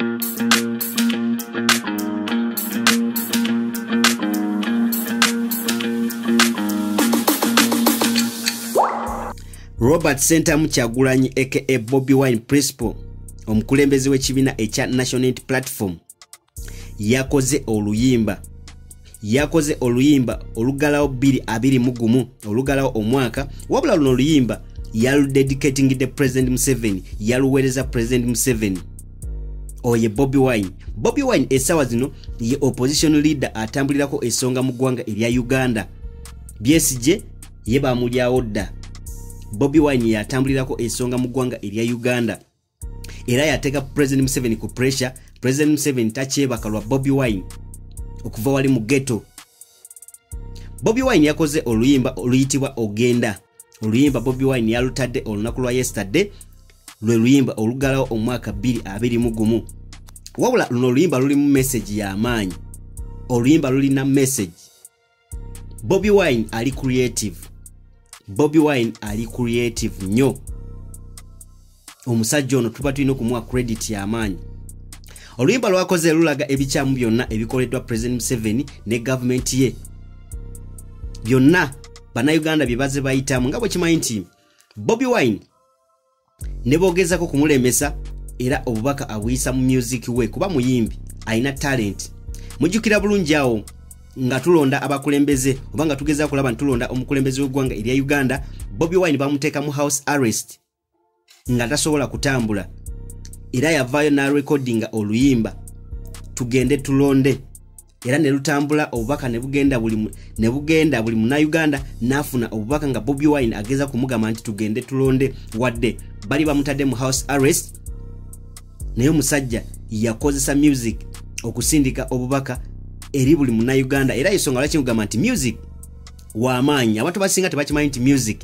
robert centamu kyagulanyi aka bobby wine principal omukulembeze w'ekibiina ekya nationality platform yakoze oluyimba. Yakoze oluyimba olugalawo 221 olugalawo omwaka. Wabula luno oluyimba yaludedicating the president museveni yaluweereza president museveni oye bobby wine. Bobby wine essaawa zino ye opposition leader atambulirako ensonga mu ggwanga erya uganda. Byesije ye bamulyawo dda. Bobby wine yatambulirako ensonga mu ggwanga erya uganda. Era yateeka president museveni ku pressure. President museveni takyebaka lwa bobby wine okuva wali mu ghetto. Bobby wine yakoze oluyimba oluyitibwa ogenda. Oluyimba bobby wine yalutadde olunaku lwa yesterday lwe luyimba olugalawo omwaka 221 wabula luno oluyimba lulimu message y'amaanyi oluyimba lulina message. Bobby wine ali creative. Bobby wine ali creative nnyo. Omusajja ono tuba tulina okumuwa credit y'amaanyi oluyimba lwakoze lulaga ebikyamu byonna ebikoleddwa president museveni ne gavumenti ye. Byonna bannayuganda bye baze bayitamu nga bwe kimanyi nti bobby wine ne boogezako kumulemesa era obubaka abuyisa mu music we kuba muyimbi alina talent. Mujjukira bulungi awo nga tulonda abakulembeze oba nga tugeza kulaba ntulonda omukulembeze w'eggwanga erya uganda bobby wine bamuteeka mu house arrest nga tasobola kutambula. Era yavaayo narekodinga oluyimba tugende tulonde. Era ne lutambula obubaka ne bugenda buli munnauganda n'afuna obubaka nga bobby wine ageza kumugamba nti tugende tulonde wadde bali bamutadde mu house arrest naye omusajja yakozesa music okusindika obubaka eri buli munnauganda era ensonga lwaki kugamba nti music w'amaanyi abantu basinga tebakimanyi nti music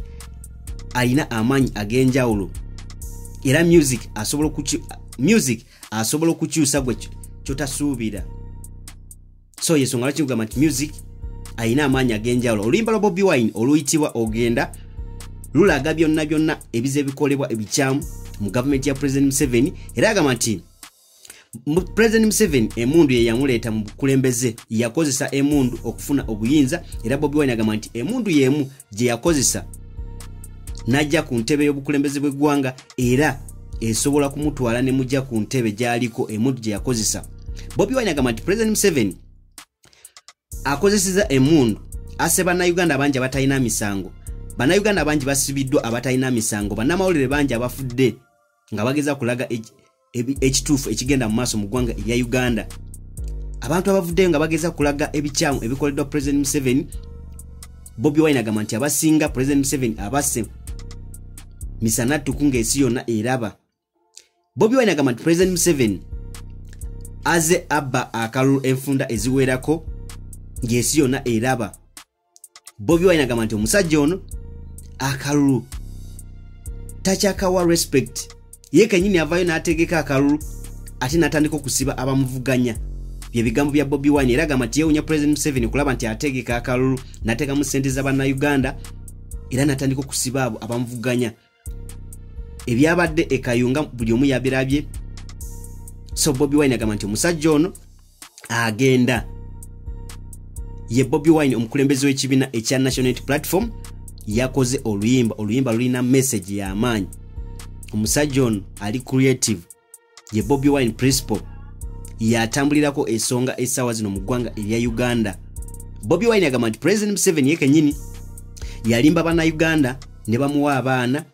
alina amaanyi ag'enjawulo. Era music asobola music asobola okukyusa gwe kyotasuubira. So yensonga lwaki kugamba nti music alina amaanyi ag'enjawulo. Oluyimba lwa bobby wine oluyitibwa ogenda lulaga byonna byonna ebiza ebikolebwa ebikyamu mu gavumenti ya president museveni era agamba nti president museveni emundu ye yamuleeta mu bukulembeze yakozesa emundu okufuna obuyinza era bobby wine agamba nti emundu yemu gye yakozesa n'ajja ku ntebe y'obukulembeze bw'eggwanga era esobola kumutwala ne mujja ku ntebe gy'aliko emundu gye yakozesa. Bobby wine agamba nti president museveni akozeseza emundu ase bannayuganda bangi abatalina misango. Bannayuganda bangi basibiddwa abatalina misango. Bannamawulire bangi abafudde nga bageza kulaga ekituufu ekigenda mu maaso mu ggwanga erya uganda. Abantu abavuddeyo nga bageza kulaga ebikyamu ebikoleddwa president museveni bobby wine agamba nti abasinga president museveni abasse misanattuku ng'ensi yonna eraba. Bobby wine agamba nti president museveni aze abba akalulu enfunda eziwerako ng'ensi yonna eraba. Bobby wine agamba nti omusajja ono akalulu. Takyakawa respect ye kenyini avayo n'ategeka akalulu ate n'atandika okusiba abamuvuganya. Byebigambo bya bobby wine era agamba nti yewunya president museveni okulaba nti ategeka akalulu n'ateekamu sente z'abannayuganda era n'atandika okusiba abo abamuvuganya. Ebyabadde ekayunga buli omu yabirabye. So bobby wine agamba nti omusajja ono agenda. Ye bobby wine omukulembeze w'ekibiina ekya nationality platform yakoze oluyimba oluyimba lulina message y'amaanyi omusajja ono ali creative ye bobby wine principal yatambulirako ensonga essaawa zino mu ggwanga erya uganda. Bobby wine agamba nti president museveni ye kenyini yalimba bannayuganda ne bamuwa abaana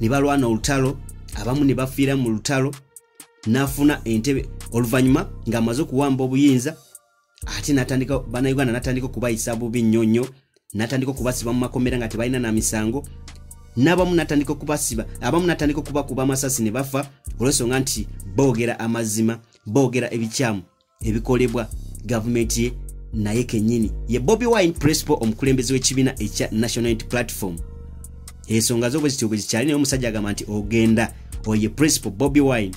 ne balwana olutalo abamu ne bafiira mu lutalo n'afuna entebe oluvannyuma ng'amaze okuwamba obuyinza ate natandika bannayuganda natandika okubayisa bubi nnyo nnyo natandika okubasiba mu makomera nga tebalina na misango n'abamu natandika okubasiba abamu natandika okubakuba amasasi ne bafa olw'ensonga nti boogera amazima boogera ebikyamu ebikolebwa gavumenti ye naye kennyini. Ye bobby wine principal omukulembeze w'ekibiina ekya nationality platform. Ensonga zo bwe zityo bwe zikyali naye omusajja agamba nti ogenda oye principal bobby wine